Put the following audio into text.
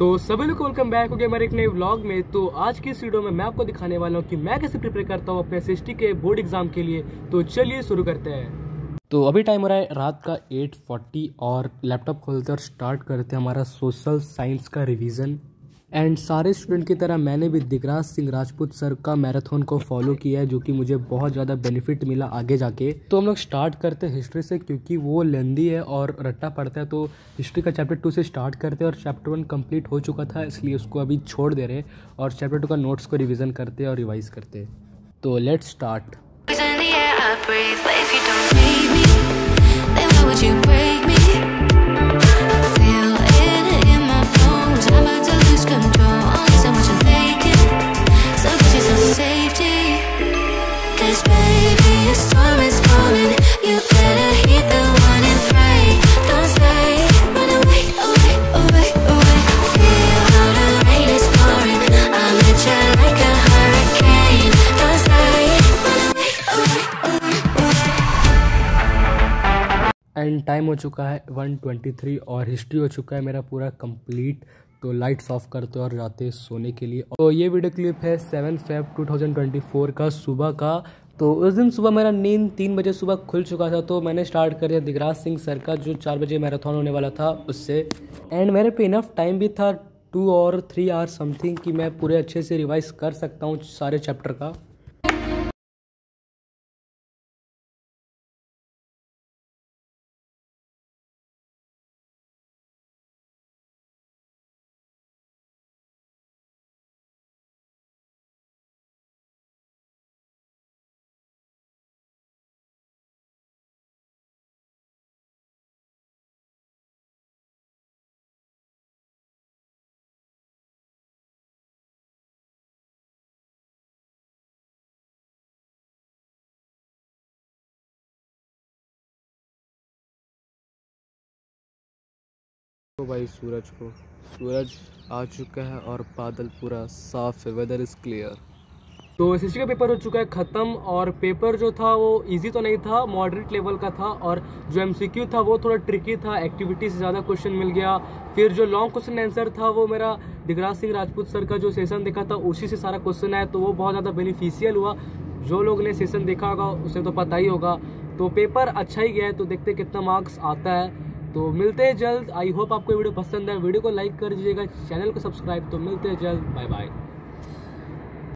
तो सभी लोग वेलकम बैक हो गया हमारे एक नए व्लॉग में। तो आज की इस वीडियो में मैं आपको दिखाने वाला हूँ कि मैं कैसे प्रिपेयर करता हूँ अपने एस के बोर्ड एग्ज़ाम के लिए। तो चलिए शुरू करते हैं। तो अभी टाइम हो रहा है रात का 8:40 और लैपटॉप खोलते और स्टार्ट करते हैं हमारा सोशल साइंस का रिवीजन एंड सारे स्टूडेंट की तरह मैंने भी दिगराज सिंह राजपूत सर का मैराथन को फॉलो किया है, जो कि मुझे बहुत ज़्यादा बेनिफिट मिला आगे जाके। तो हम लोग स्टार्ट करते हैं हिस्ट्री से, क्योंकि वो लेंदी है और रट्टा पड़ता है तो हिस्ट्री का चैप्टर टू से स्टार्ट करते हैं और चैप्टर वन कंप्लीट हो चुका था, इसलिए उसको अभी छोड़ दे रहे हैं और चैप्टर टू का नोट्स को रिविज़न करते हैं और रिवाइज करते हैं। तो लेट स्टार्ट एंड टाइम हो चुका है 123 और हिस्ट्री हो चुका है मेरा पूरा कंप्लीट। तो लाइट्स ऑफ़ करते और जाते सोने के लिए। तो ये वीडियो क्लिप है सेवन फेब 2024 का सुबह का। तो उस दिन सुबह मेरा नींद तीन बजे सुबह खुल चुका था तो मैंने स्टार्ट कर दिया दिगराज सिंह सर का, जो चार बजे मैराथन होने वाला था उससे। एंड मेरे पे इनफ टाइम भी था टू और थ्री आवर समथिंग कि मैं पूरे अच्छे से रिवाइज कर सकता हूँ सारे चैप्टर का। तो भाई, सूरज को। सूरज आ चुका है और बादल पूरा साफ़ है। वेदर इज़ क्लियर तो एसएससी का पेपर हो चुका है ख़त्म और पेपर जो था वो इजी तो नहीं था मॉडरेट लेवल का था और जो एमसीक्यू था वो थोड़ा ट्रिकी था एक्टिविटी से ज़्यादा क्वेश्चन मिल गया। फिर जो लॉन्ग क्वेश्चन आंसर था वो मेरा दिगराज सिंह राजपूत सर का जो सेशन देखा था, उसी से सारा क्वेश्चन आया। तो वो बहुत ज़्यादा बेनिफिशियल हुआ। जो लोग ने सेशन देखा होगा, उसे तो पता ही होगा। तो पेपर अच्छा ही गया है तो देखते कितना मार्क्स आता है। तो मिलते हैं जल्द। आई होप आपको वीडियो पसंद है। वीडियो को लाइक कर दीजिएगा। चैनल को सब्सक्राइब तो मिलते हैं जल्द। Bye bye